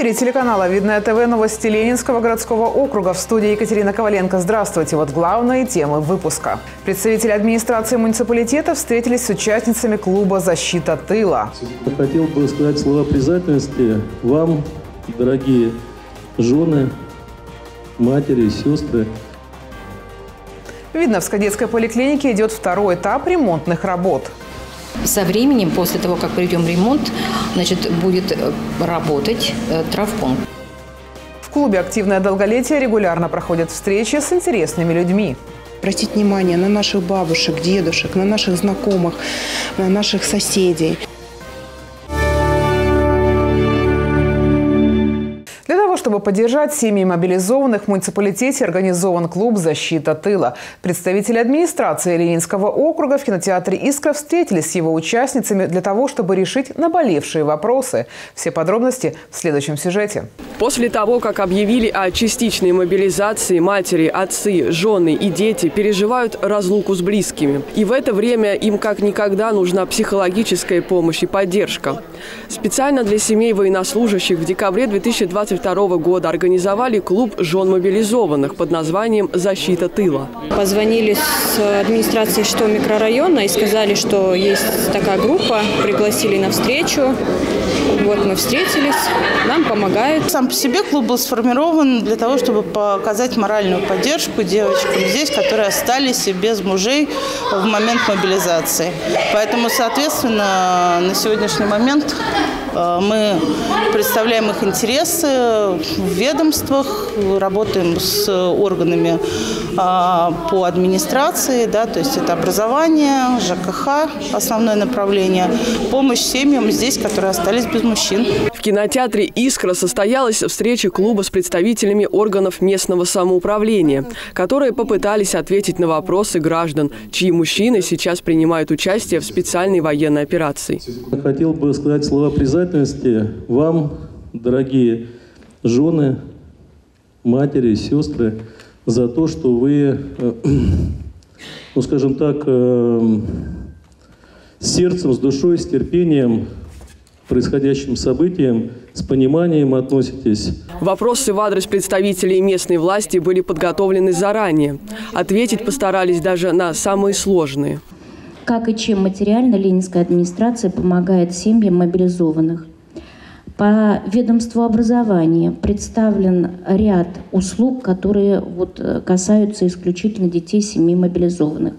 эфире телеканала «Видное ТВ» новости Ленинского городского округа. В студии Екатерина Коваленко. Здравствуйте. Вот главные темы выпуска. Представители администрации муниципалитета встретились с участницами клуба «Защита тыла». Хотел бы сказать слова признательности вам, дорогие жены, матери, сестры. В Видновской детской поликлинике идет второй этап ремонтных работ. Со временем, после того, как придем ремонт, значит, будет э, работать э, травпункт. В клубе «Активное долголетие» регулярно проходят встречи с интересными людьми. Обратить внимание на наших бабушек, дедушек, на наших знакомых, на наших соседей. Чтобы поддержать семьи мобилизованных, в муниципалитете организован клуб «Защита тыла». Представители администрации Ленинского округа в кинотеатре «Искра» встретились с его участницами для того, чтобы решить наболевшие вопросы. Все подробности в следующем сюжете. После того, как объявили о частичной мобилизации, матери, отцы, жены и дети переживают разлуку с близкими. И в это время им как никогда нужна психологическая помощь и поддержка. Специально для семей военнослужащих в декабре 2022 года организовали клуб жен мобилизованных под названием «Защита тыла». Позвонили с администрации что микрорайона и сказали, что есть такая группа, пригласили на встречу. Вот мы встретились, нам помогают. Сам по себе клуб был сформирован для того, чтобы показать моральную поддержку девочкам здесь, которые остались без мужей в момент мобилизации. Поэтому, соответственно, на сегодняшний момент мы представляем их интересы в ведомствах, работаем с органами э, по администрации, да, то есть это образование, ЖКХ, основное направление, помощь семьям здесь, которые остались без мужчин. В кинотеатре «Искра» состоялась встреча клуба с представителями органов местного самоуправления, которые попытались ответить на вопросы граждан, чьи мужчины сейчас принимают участие в специальной военной операции. Хотел бы сказать слова признательности вам, дорогие жены, матери, сестры, за то, что вы, э, ну скажем так, э, с сердцем, с душой, с терпением происходящим событиям с пониманием относитесь. Вопросы в адрес представителей местной власти были подготовлены заранее. Ответить постарались даже на самые сложные. Как и чем материально Ленинская администрация помогает семьям мобилизованных? По ведомству образования представлен ряд услуг, которые вот э, касаются исключительно детей семей мобилизованных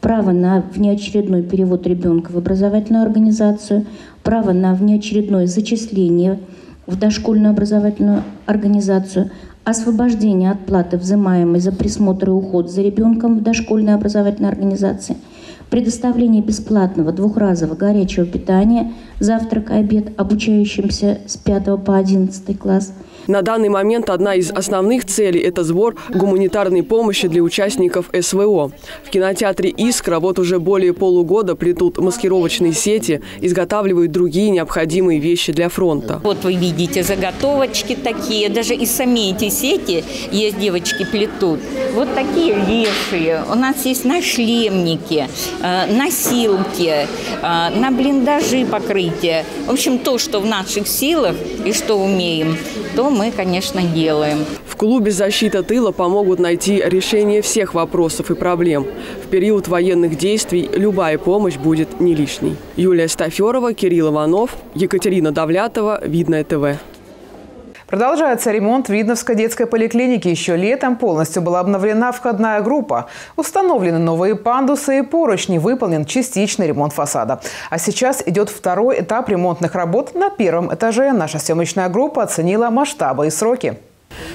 право на внеочередной перевод ребенка в образовательную организацию, право на внеочередное зачисление в дошкольную образовательную организацию, освобождение от платы, взимаемой за присмотр и уход за ребенком в дошкольной образовательной организации, предоставление бесплатного двухразового горячего питания, завтрак и обед обучающимся с 5 по 11 класс – на данный момент одна из основных целей – это сбор гуманитарной помощи для участников СВО. В кинотеатре «Искра» вот уже более полугода плетут маскировочные сети, изготавливают другие необходимые вещи для фронта. Вот вы видите заготовочки такие, даже и сами эти сети есть девочки плетут. Вот такие лешие. У нас есть нашлемники, э, носилки, э, на блиндажи покрытия. В общем, то, что в наших силах и что умеем, то мы, конечно, делаем. В клубе «Защита тыла» помогут найти решение всех вопросов и проблем. В период военных действий любая помощь будет не лишней. Юлия Стаферова, Кирилл Иванов, Екатерина Давлятова, Видное ТВ. Продолжается ремонт Видновской детской поликлиники. Еще летом полностью была обновлена входная группа. Установлены новые пандусы и поручни. Выполнен частичный ремонт фасада. А сейчас идет второй этап ремонтных работ на первом этаже. Наша съемочная группа оценила масштабы и сроки.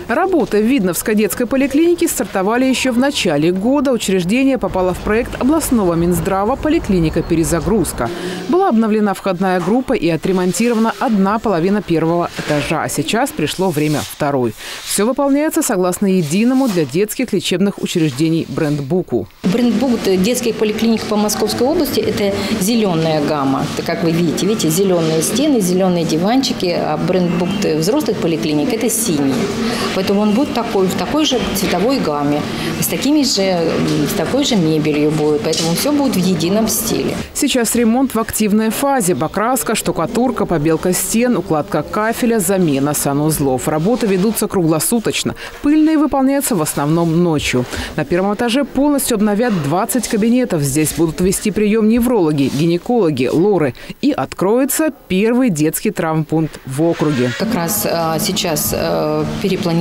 Работы в Видновской детской поликлинике стартовали еще в начале года. Учреждение попало в проект областного Минздрава «Поликлиника Перезагрузка». Была обновлена входная группа и отремонтирована одна половина первого этажа. А сейчас пришло время второй. Все выполняется согласно единому для детских лечебных учреждений брендбуку. Брендбук детских поликлиник по Московской области – это зеленая гамма. Это, как вы видите, видите, зеленые стены, зеленые диванчики, а брендбук взрослых поликлиник – это синие. Поэтому он будет такой, в такой же цветовой гамме, с, такими же, с такой же мебелью будет. Поэтому все будет в едином стиле. Сейчас ремонт в активной фазе. Покраска, штукатурка, побелка стен, укладка кафеля, замена санузлов. Работы ведутся круглосуточно. Пыльные выполняются в основном ночью. На первом этаже полностью обновят 20 кабинетов. Здесь будут вести прием неврологи, гинекологи, лоры. И откроется первый детский травмпункт в округе. Как раз э, сейчас э,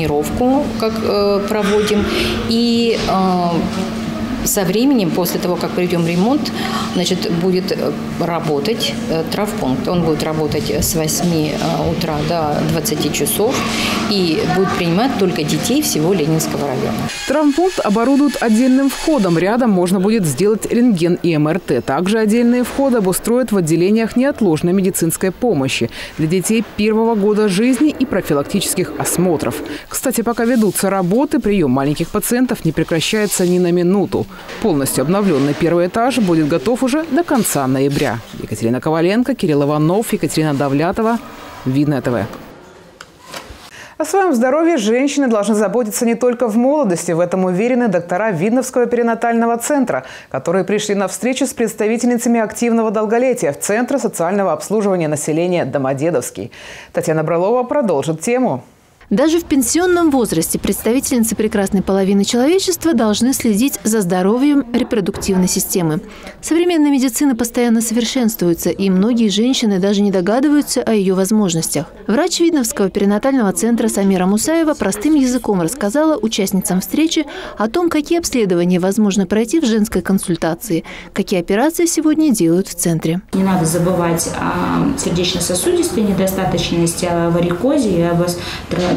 перепланировку как э, проводим. И э, со временем, после того, как проведем ремонт, значит, будет э, работать э, травпункт. Он будет работать с 8 э, утра до 20 часов и будет принимать только детей всего Ленинского района. Травмпункт оборудуют отдельным входом. Рядом можно будет сделать рентген и МРТ. Также отдельные входы обустроят в отделениях неотложной медицинской помощи для детей первого года жизни и профилактических осмотров. Кстати, пока ведутся работы, прием маленьких пациентов не прекращается ни на минуту. Полностью обновленный первый этаж будет готов уже до конца ноября. Екатерина Коваленко, Кирилл Иванов, Екатерина Давлятова. Видно ТВ. О своем здоровье женщины должны заботиться не только в молодости. В этом уверены доктора Видновского перинатального центра, которые пришли на встречу с представительницами активного долголетия в Центре социального обслуживания населения «Домодедовский». Татьяна Бралова продолжит тему. Даже в пенсионном возрасте представительницы прекрасной половины человечества должны следить за здоровьем репродуктивной системы. Современная медицина постоянно совершенствуется, и многие женщины даже не догадываются о ее возможностях. Врач Видновского перинатального центра Самира Мусаева простым языком рассказала участницам встречи о том, какие обследования возможно пройти в женской консультации, какие операции сегодня делают в центре. Не надо забывать о сердечно-сосудистой недостаточности, о варикозе и об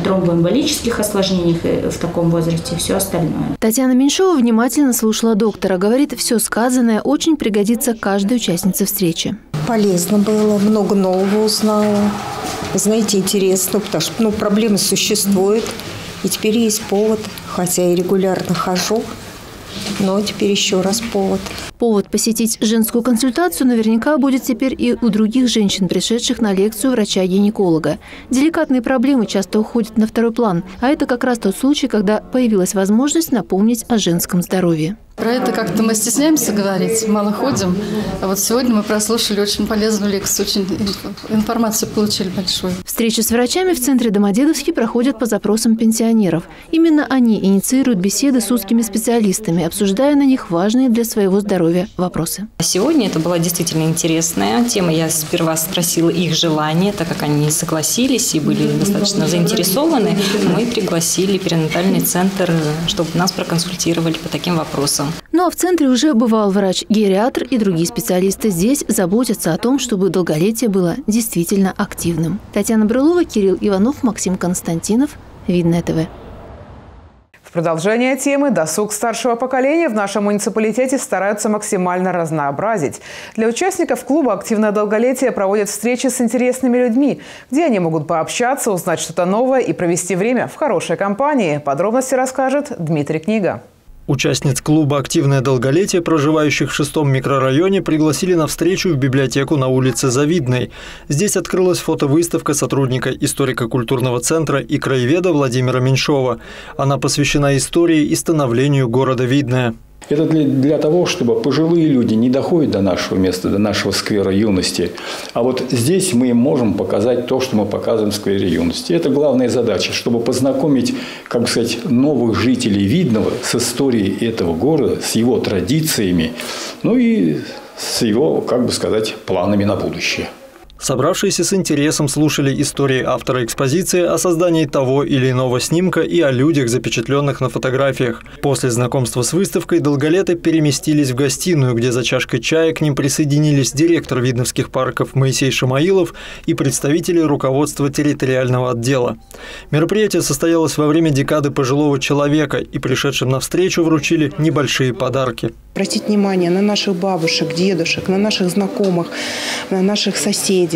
тромбоэмболических осложнениях в таком возрасте и все остальное. Татьяна Меньшова внимательно слушала доктора. Говорит, все сказанное очень пригодится каждой участнице встречи. Полезно было, много нового узнала. Знаете, интересно, потому что ну, проблемы существуют. И теперь есть повод, хотя и регулярно хожу, но теперь еще раз повод. Повод посетить женскую консультацию наверняка будет теперь и у других женщин, пришедших на лекцию врача-гинеколога. Деликатные проблемы часто уходят на второй план, а это как раз тот случай, когда появилась возможность напомнить о женском здоровье. Про это как-то мы стесняемся говорить, мало ходим. А вот сегодня мы прослушали очень полезную лекцию, очень информацию получили большую. Встречи с врачами в центре Домодедовский проходят по запросам пенсионеров. Именно они инициируют беседы с узкими специалистами, обсуждая на них важные для своего здоровья вопросы. Сегодня это была действительно интересная тема. Я сперва спросила их желание, так как они согласились и были достаточно заинтересованы. Мы пригласили перинатальный центр, чтобы нас проконсультировали по таким вопросам. Ну а в центре уже бывал врач-гериатр и другие специалисты. Здесь заботятся о том, чтобы долголетие было действительно активным. Татьяна Брылова, Кирилл Иванов, Максим Константинов. Видное ТВ. В продолжение темы досуг старшего поколения в нашем муниципалитете стараются максимально разнообразить. Для участников клуба «Активное долголетие» проводят встречи с интересными людьми, где они могут пообщаться, узнать что-то новое и провести время в хорошей компании. Подробности расскажет Дмитрий Книга. Участниц клуба «Активное долголетие», проживающих в шестом микрорайоне, пригласили на встречу в библиотеку на улице Завидной. Здесь открылась фотовыставка сотрудника историко-культурного центра и краеведа Владимира Меньшова. Она посвящена истории и становлению города Видное. Это для, для того, чтобы пожилые люди не доходят до нашего места, до нашего сквера юности. А вот здесь мы им можем показать то, что мы показываем в сквере юности. Это главная задача, чтобы познакомить, как сказать, новых жителей Видного с историей этого города, с его традициями, ну и с его, как бы сказать, планами на будущее. Собравшиеся с интересом слушали истории автора экспозиции о создании того или иного снимка и о людях, запечатленных на фотографиях. После знакомства с выставкой долголеты переместились в гостиную, где за чашкой чая к ним присоединились директор Видновских парков Моисей Шамаилов и представители руководства территориального отдела. Мероприятие состоялось во время декады пожилого человека, и пришедшим на встречу вручили небольшие подарки. Обратить внимание на наших бабушек, дедушек, на наших знакомых, на наших соседей.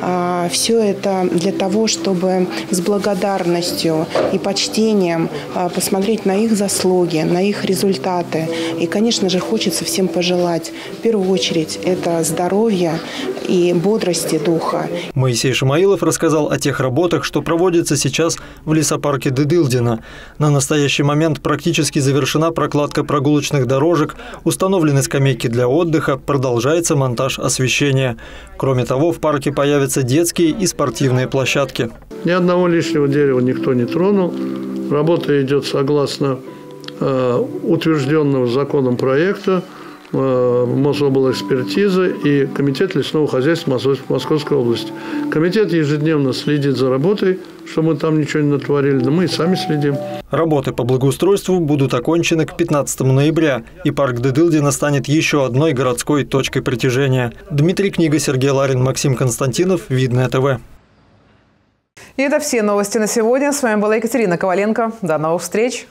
А, Все это для того, чтобы с благодарностью и почтением а, посмотреть на их заслуги, на их результаты. И, конечно же, хочется всем пожелать, в первую очередь, это здоровье и бодрости духа. Моисей Шамаилов рассказал о тех работах, что проводятся сейчас в лесопарке Дедылдина. На настоящий момент практически завершена прокладка прогулочных дорожек, установлены скамейки для отдыха, продолжается монтаж освещения. Кроме того, в парке появятся детские и спортивные площадки. Ни одного лишнего дерева никто не тронул. Работа идет согласно э, утвержденного законом проекта Мособлэкспертизы и Комитет лесного хозяйства Московской области. Комитет ежедневно следит за работой, чтобы мы там ничего не натворили, да мы и сами следим. Работы по благоустройству будут окончены к 15 ноября, и парк Дедылдина станет еще одной городской точкой притяжения. Дмитрий Книга, Сергей Ларин, Максим Константинов, Видное ТВ. И это все новости на сегодня. С вами была Екатерина Коваленко. До новых встреч!